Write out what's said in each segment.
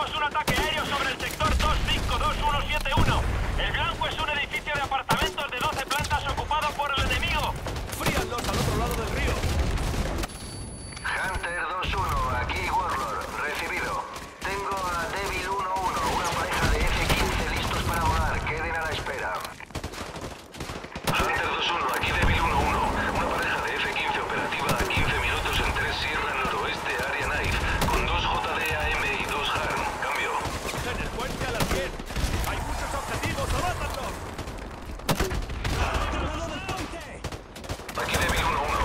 Solicitamos un ataque aéreo sobre el sector 252171. El blanco es un edificio de apartamentos de 12 plantas ocupado por el enemigo. Fríanlos al otro lado del río. Hunter 2-1, aquí Warlord, recibido. Tengo a Devil 1-1, una pareja de F-15 listos para volar, queden a la espera. Hunter 2-1, aquí Devil 1-1, una pareja de F-15 operativa a 15 minutos en 3 Sierra Noroeste, área Knife, con 2 JDAM y 2 HARM. Cambio. En el puente a las 10. Hay muchos objetivos. ¡Abátanlos! Aquí Devil 1-1.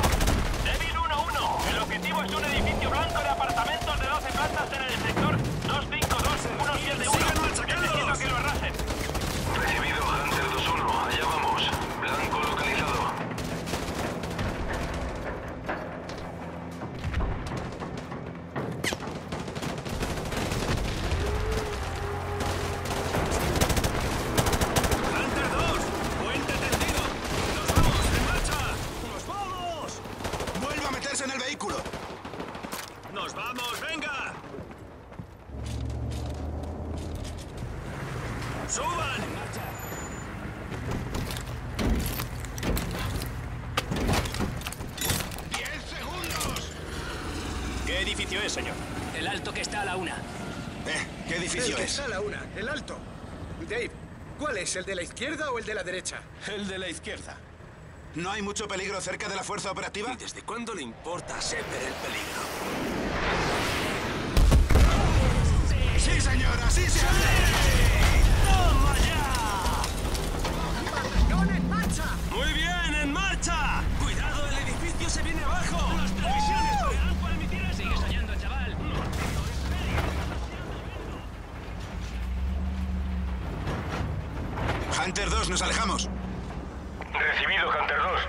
Devil 1-1, el objetivo es un edificio blanco de apartamentos de 12 plantas en el sector 252171. ¡Sigan machacándolos! Necesito que lo arrasen. Recibido Hunter 2-1, allá vamos. Blanco localizado. Hunter 2, puente tendido. ¡Nos vamos, en marcha! ¡Nos vamos! ¡Vuelva a meterse en el vehículo! ¡Nos vamos, venga! ¡Suban! ¡Diez segundos! ¿Qué edificio es, señor? El alto que está a la una. Eh, ¿qué edificio es? a la una, el alto. Dave, ¿cuál es, el de la izquierda o el de la derecha? El de la izquierda. ¿No hay mucho peligro cerca de la fuerza operativa? ¿Y desde cuándo le importa a Shepard el peligro? ¡Sí, señora! ¡Sí se hace! ¡Toma ya! ¡Batallón en marcha! ¡Muy bien, en marcha! ¡Cuidado, el edificio se viene abajo! ¡Las televisiones Hunter 2, nos alejamos. Recibido, Hunter 2.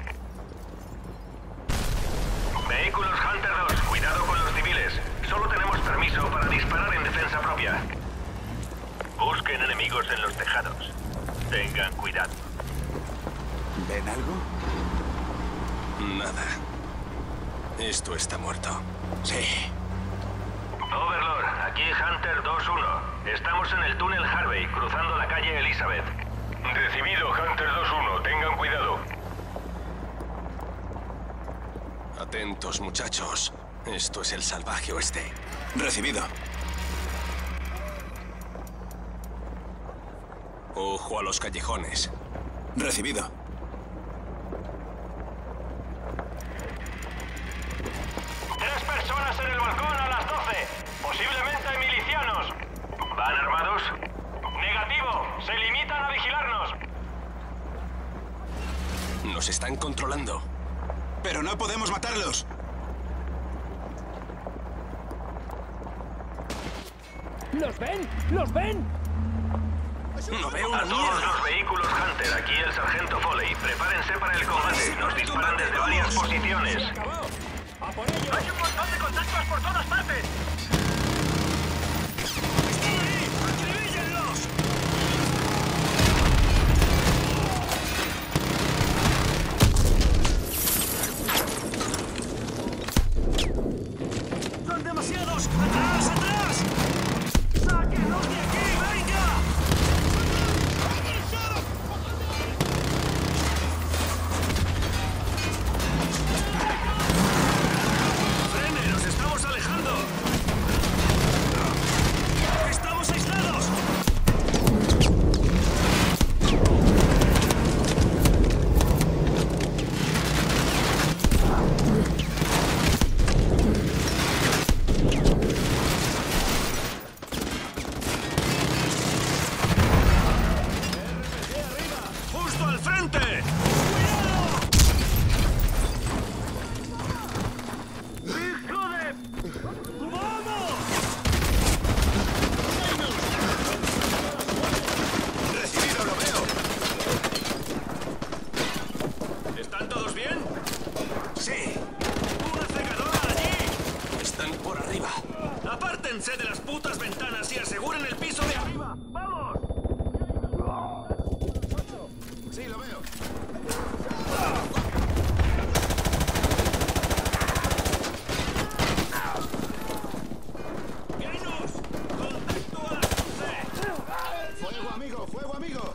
Vehículos Hunter 2, cuidado con los civiles. Solo tenemos permiso para disparar en defensa propia. Busquen enemigos en los tejados. Tengan cuidado. ¿Ven algo? Nada. Esto está muerto. Sí. Overlord, aquí Hunter 2-1. Estamos en el túnel Harvey, cruzando la calle Elizabeth. Recibido, Hunter 2-1. Tengan cuidado. Atentos, muchachos. Esto es el salvaje oeste. Recibido. Ojo a los callejones. Recibido. Tres personas en el balcón a las 12. Posiblemente milicianos. ¿Van armados? Negativo. Se limitan a vigilarnos. Nos están controlando. Pero no podemos matarlos. ¿Los ven? ¿Los ven? No veo A una todos mierda. los vehículos Hunter, aquí el sargento Foley. Prepárense para el combate. Nos disparan desde varias posiciones. Hay un montón de contactos por todas Muerte! Amigo, fuego, amigo.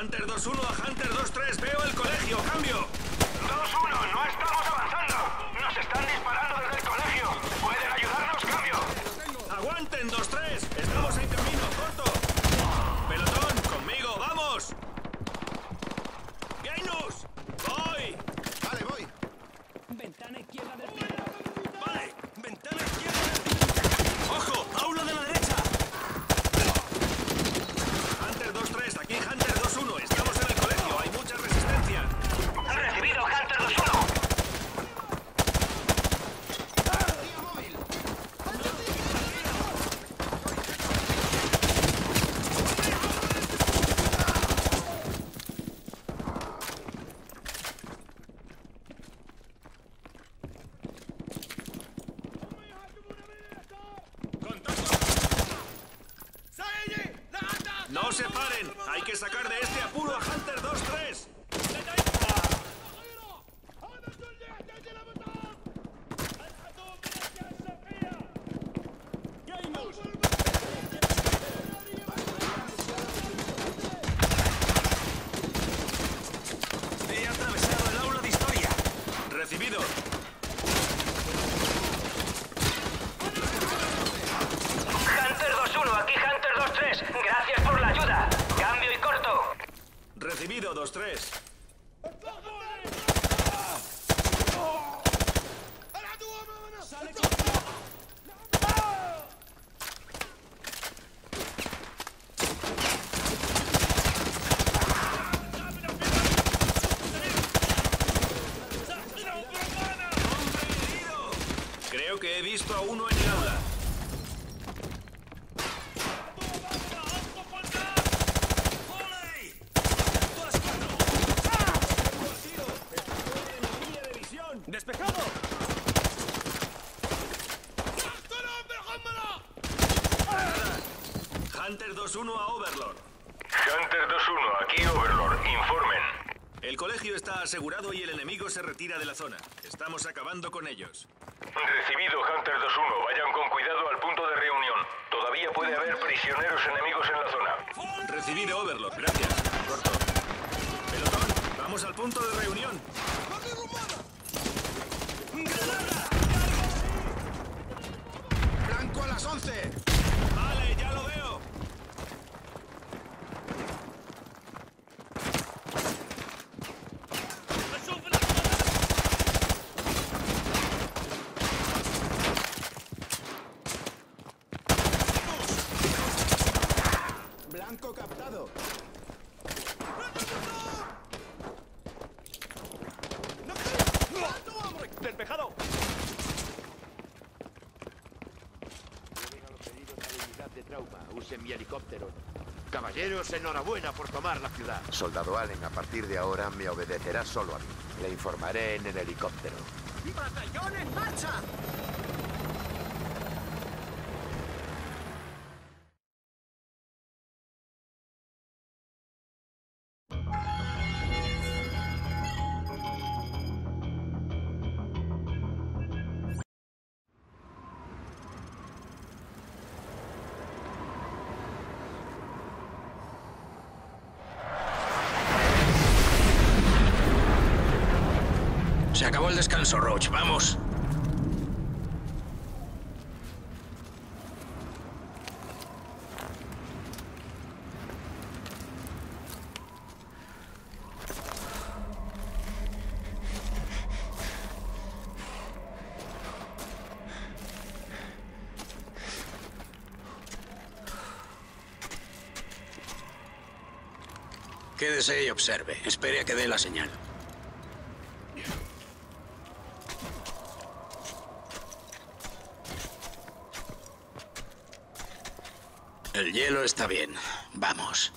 Hunter 2-1 a Hunter 2-3. Veo el colegio. ¡Cambio! 2-1, no estamos avanzando. Nos están disparando desde el colegio. ¿Pueden ayudarnos, cambio? ¡Aguanten 2-3! ¡Estamos en camino! ¡Corto! ¡Pelotón! ¡Conmigo! ¡Vamos! ¡Gainus! ¡Voy! Vale, voy. Ventana izquierda del cielo. ¡Vale! ¡Ventana izquierda del ¡Ojo! ¡Aula de la derecha! Hunter 2-3, aquí Hunter 2-1. Estamos en el colegio. Hay mucha resistencia. Recibido, Hunter 2-1. Vía móvil. ¡No se paren! ¡Hay que sacar de este apuro a Hunter 2-3! He atravesado el aula de historia. Recibido. Hunter 2-1, aquí Hunter 2-3. Gracias por la ayuda. Cambio y corto. Recibido 2-3. Creo que he visto a uno en el aula. ¡Despejado! Hunter 2-1 a Overlord. Hunter 2-1, aquí Overlord. Informen. El colegio está asegurado y el enemigo se retira de la zona. Estamos acabando con ellos. Recibido, Hunter 2-1. Vayan con cuidado al punto de reunión. Todavía puede haber prisioneros enemigos en la zona. Recibido Overlord, gracias. Corto. Pelotón, vamos al punto de reunión. Blanco a las 11. Vale, ya lo veo. Blanco captado. ¡Despejado! de trauma. Usen mi helicóptero. Caballeros, enhorabuena por tomar la ciudad. Soldado Allen, a partir de ahora me obedecerá solo a mí. Le informaré en el helicóptero. ¡Batallón en marcha! Acabó el descanso, Roach. Vamos. Quédese y observe. Espere a que dé la señal. El hielo está bien. Vamos.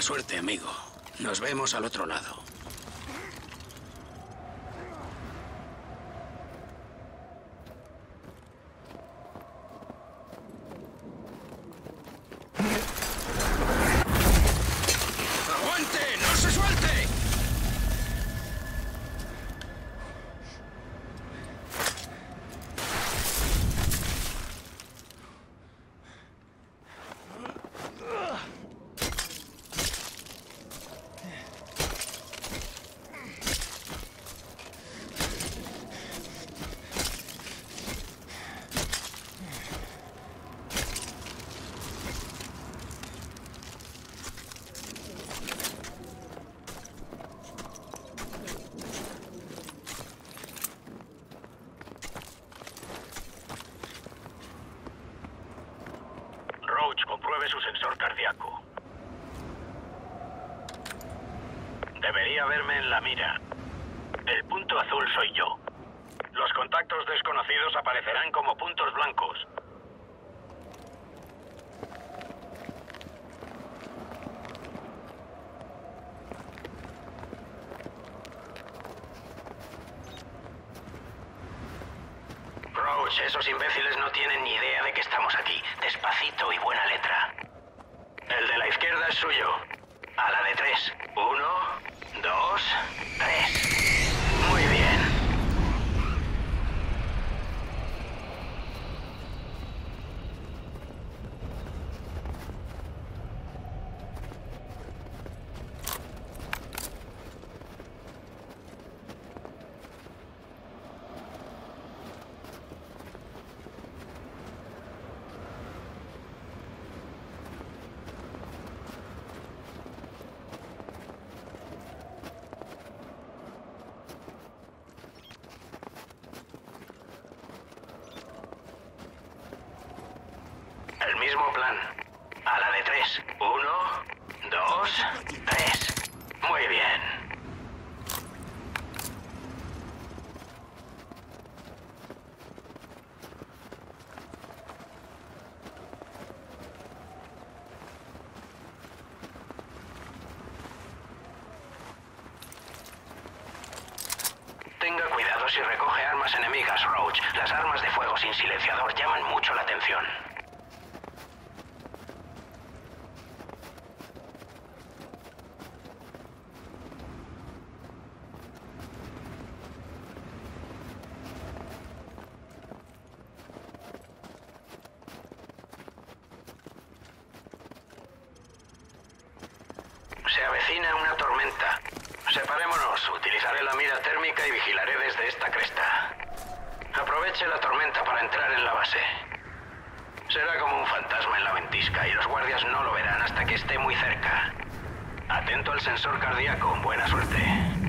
Suerte, amigo. Nos vemos al otro lado. Debería verme en la mira. El punto azul soy yo. Los contactos desconocidos aparecerán como puntos blancos. suyo. mismo plan. A la de tres. Uno, dos, tres. Muy bien. Tenga cuidado si recoge armas enemigas, Roach. Las armas de fuego sin silenciador llaman mucho la atención. Será como un fantasma en la ventisca y los guardias no lo verán hasta que esté muy cerca. Atento al sensor cardíaco. Buena suerte.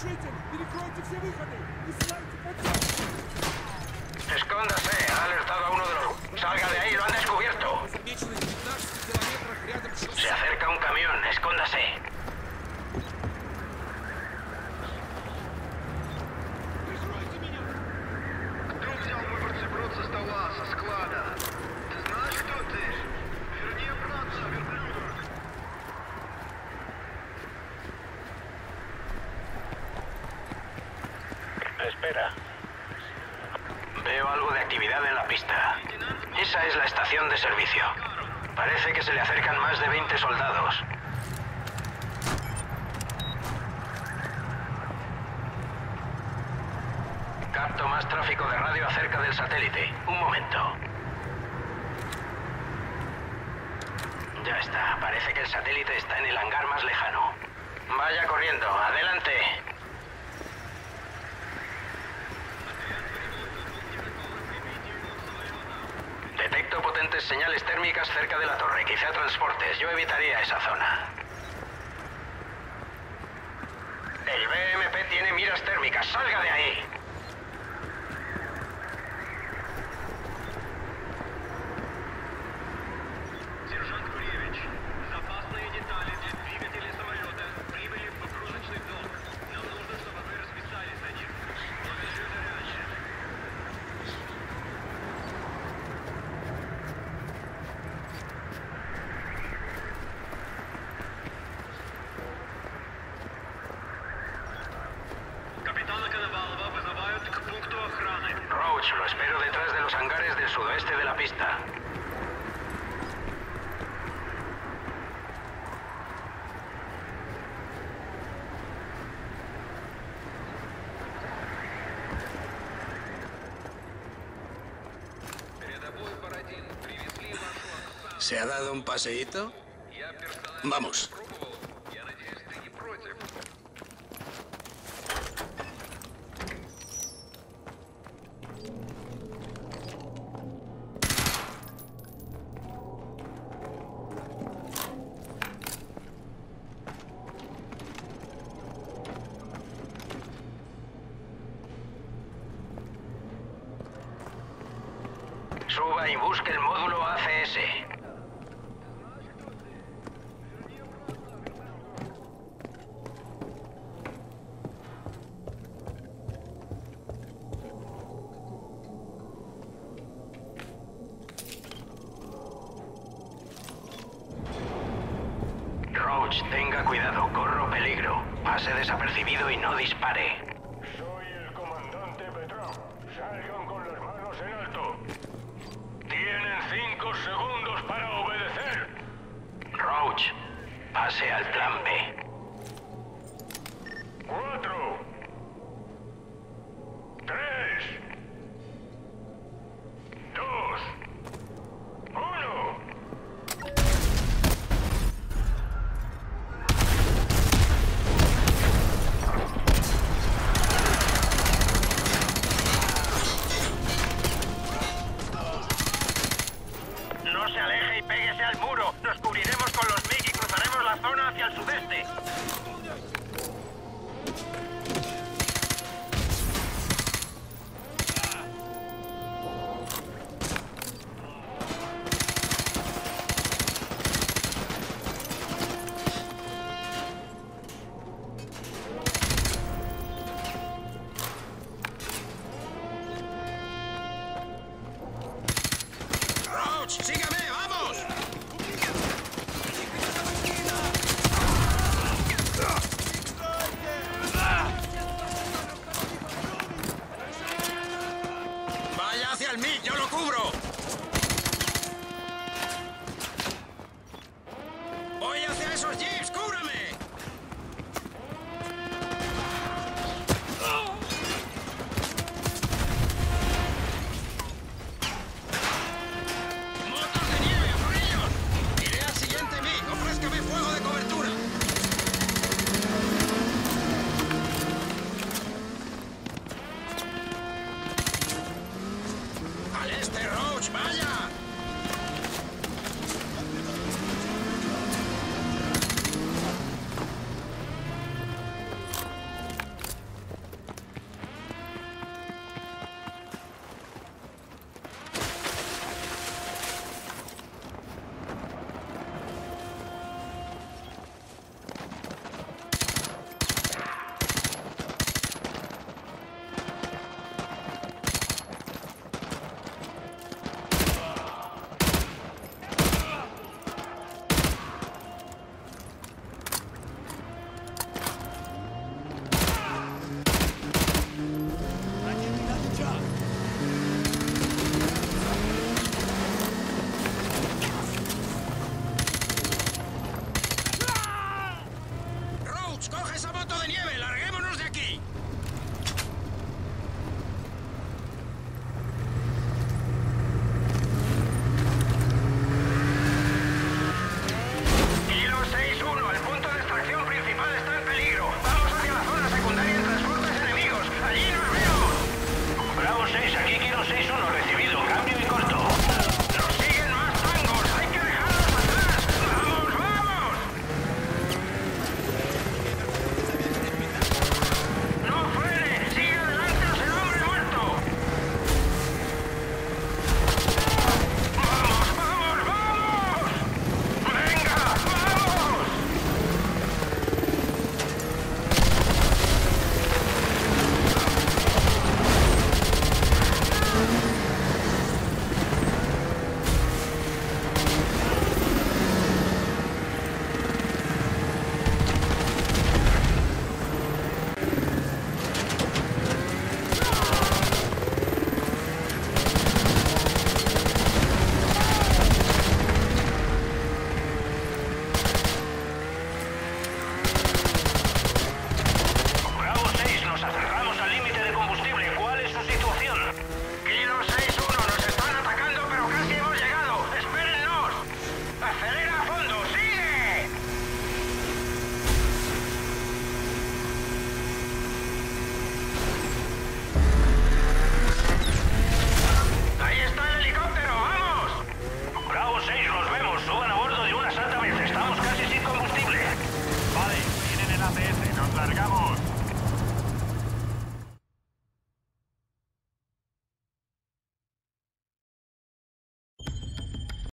Пишите! Перекройте все выходы! И Parece que se le acercan más de 20 soldados. Capto más tráfico de radio acerca del satélite. Un momento. Ya está. Parece que el satélite está en el hangar más lejano. Vaya corriendo. Adelante. Señales térmicas cerca de la torre. Quizá transportes. Yo evitaría esa zona. El BMP tiene miras térmicas. ¡Salga de ahí! hangares del sudoeste de la pista. ¿Se ha dado un paseíto? Vamos. Suba y busque el módulo ACS.